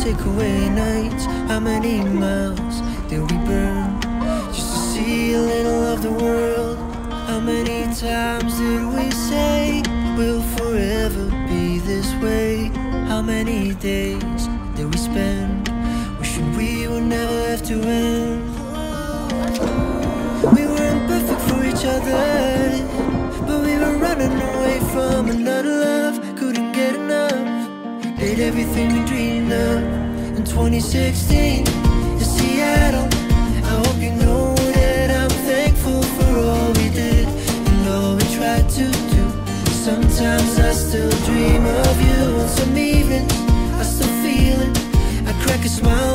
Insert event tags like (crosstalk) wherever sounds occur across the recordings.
takeaway nights? How many miles did we burn just to see a little of the world? How many times did we say we'll forever be this way? How many days did we spend wishing we would never have to end? We weren't perfect for each other, but we were running away from another Everything we dreamed of in 2016 in Seattle. I hope you know that I'm thankful for all we did and all we tried to do. Sometimes I still dream of you, and some evenings I still feel it. I crack a smile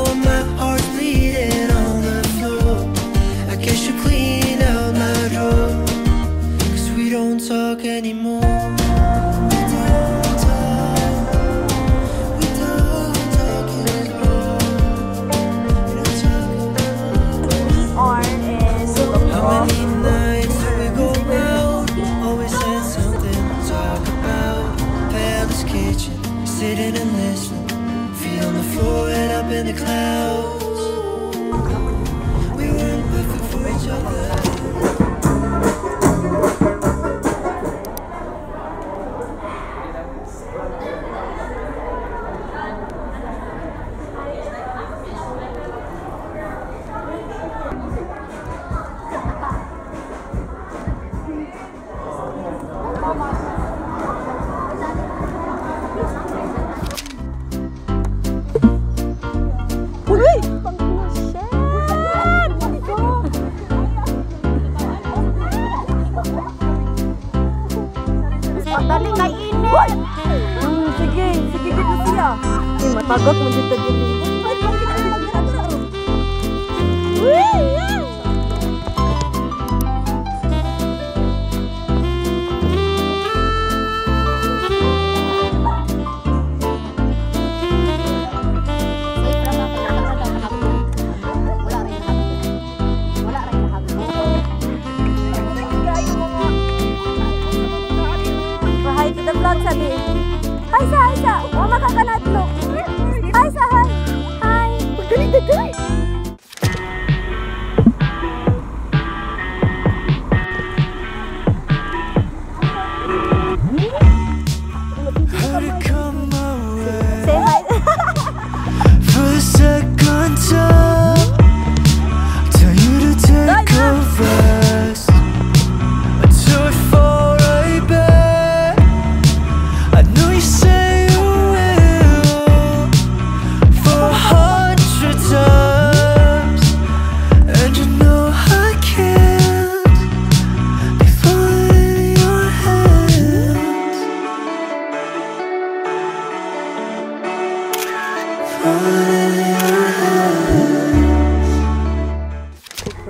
Picture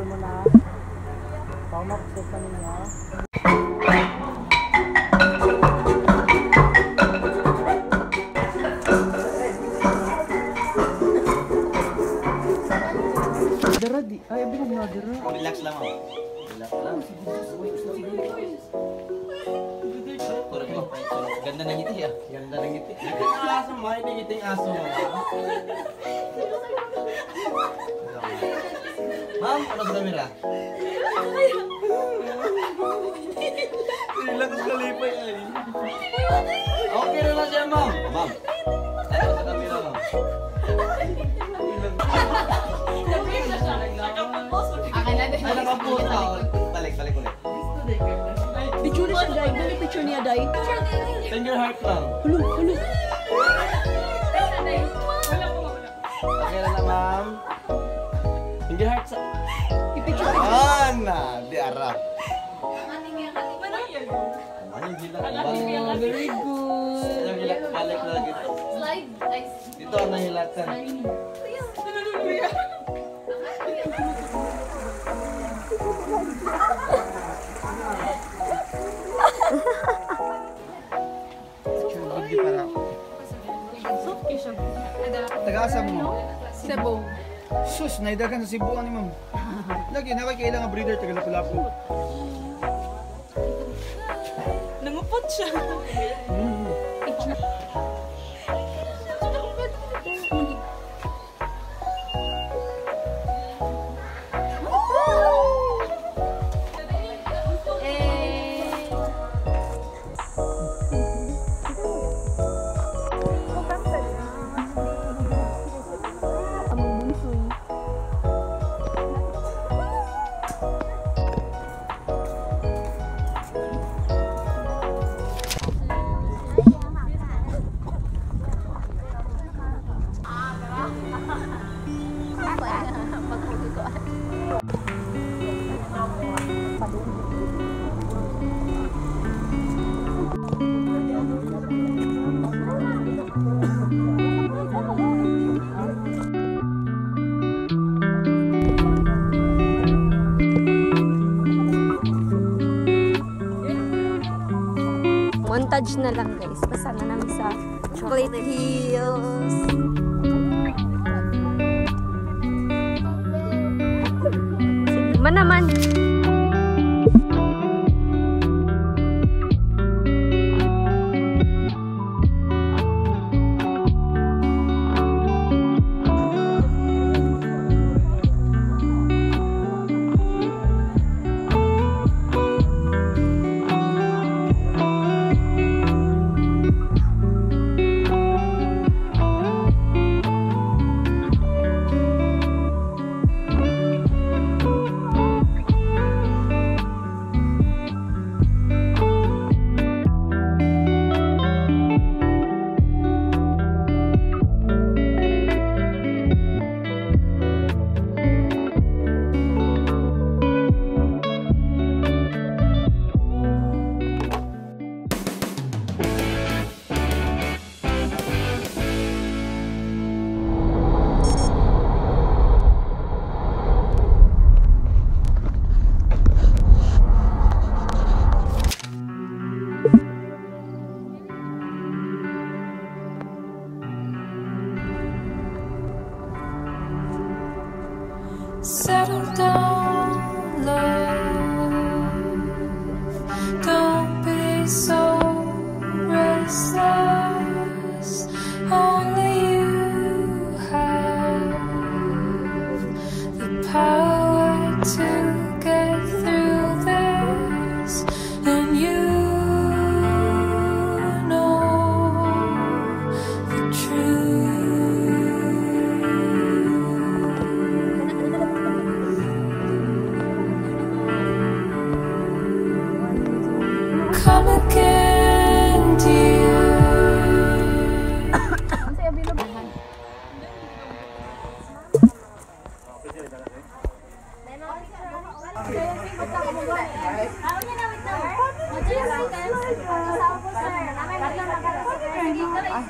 mo na. Paumak sa. Ma'am, ano sa camera? Relax kalipay ay. Okay na lang siya, ma'am. Ma'am. Ano sa camera, ma'am? Ay, nakapunta. Balik, balik ulit. Picture siya, Day. Dali picture niya, Day. Finger heart lang. Hulo, hulo. Okay na na, ma'am. Finger heart sa... I-picture. Ah, na. Di arap. Very good. Yung gila? Balik lang dito. Dito ang nahilatan. Picture video para... Taga-asa mo. Cebu. Sus, naidagan sa Cebu ni ma'am. Lagi na kay breeder tagal lapu-lapu. Nangupot siya. Hmm. beach na lang guys. Pasama namin sa Chocolate Hills. Sige naman.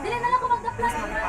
Dili na lang ko magda-plug.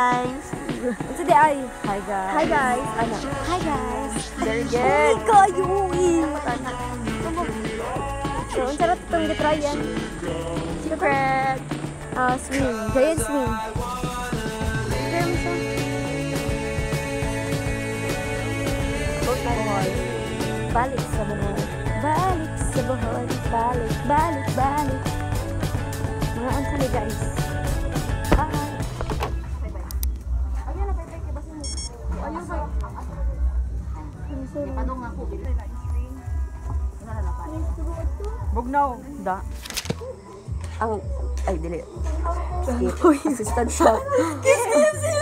guys! Today ay... Hi guys! Hi guys! Ano? Hi guys! Very good! Oh, (laughs) kayo! Eh. So, ang sarap itong gitry yan. Secret! Uh, swim. Giant swim. Balik sa Bohol. Balik sa Bohol. Balik, balik, balik. Mga antali guys. Padong ako. Bugnaw. Da. Ang, ay, dili. Assistant shop. Kiss ko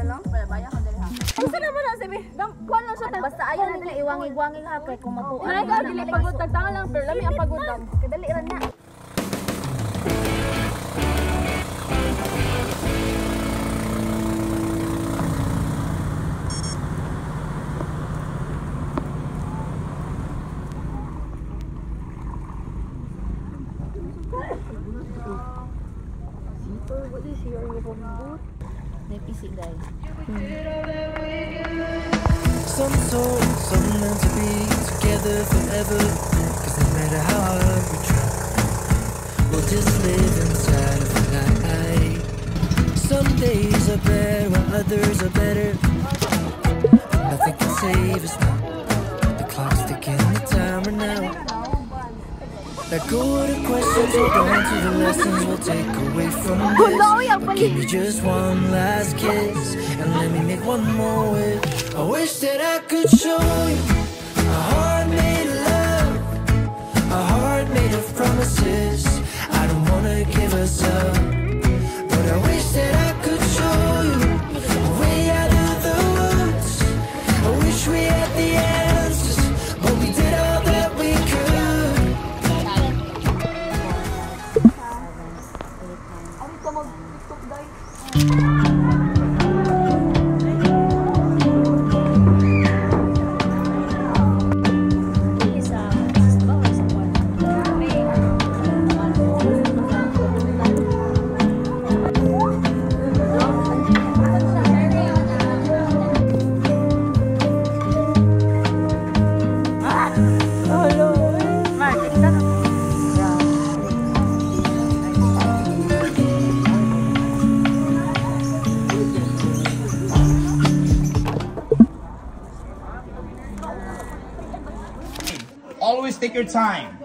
Ay, saan naman na sabi? Kuhan lang siya. Basta ayaw nila iwangig-wangig ha kay kung mabuan. Ay, ka, dili pagod tagtanga lang pero lami ang dam. Kadali ra na. Some told, some meant to be together forever. Cause no matter how hard we try, we'll just live inside of a lie. Some days are bad while others are better. Nothing can save us now. The clock's ticking, the timer now. Let go of the questions, hold on to the lessons we'll take away from this. But give me just one last kiss and let me make one more wish. I wish that I could show you your time.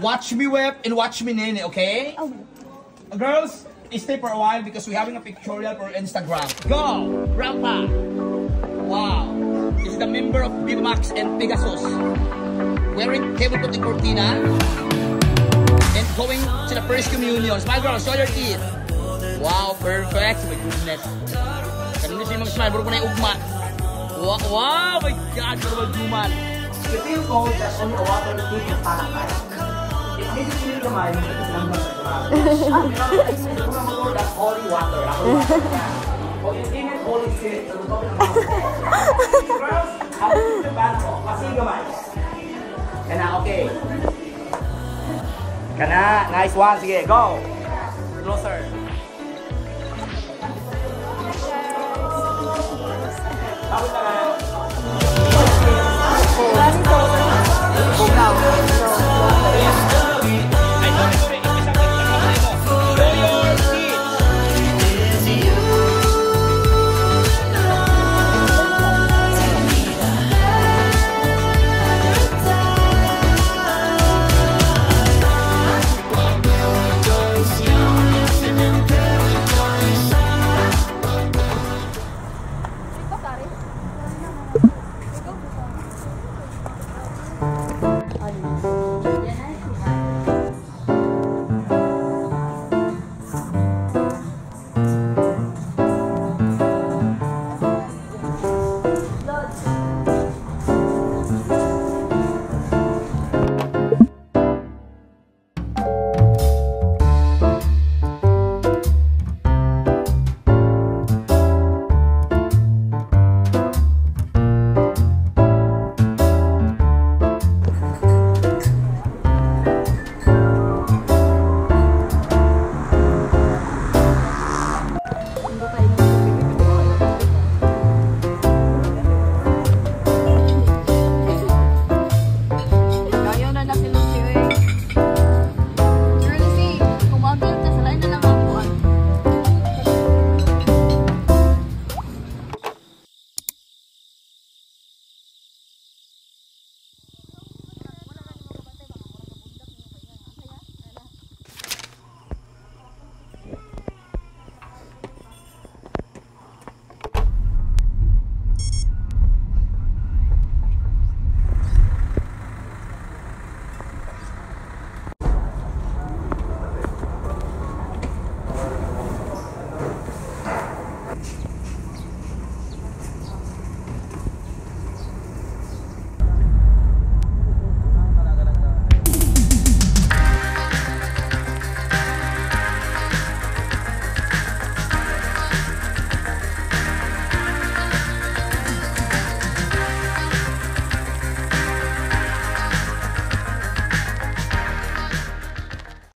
Watch me whip and watch me nene, okay? Girls, stay for a while because we're having a pictorial for Instagram. Go! Grandpa! Wow! This is the member of Viva Max and Pegasus. Wearing cable putting cortina and going to the first communion. Smile girl, show your teeth. Wow, perfect. My goodness. Kanina siya mga smile, bro ko na yung ugma. Wow, my God, bro, duman. The tail coat has only a waterproof parapet. It needs to be reminded ng basa grabe. that's holy water. You you think (laughs) it holy shit, ano ba ng mga Girls, how do you ko? Kasi gamay. Kana, okay. Kana, nice one. Sige, go. Closer. Bakit na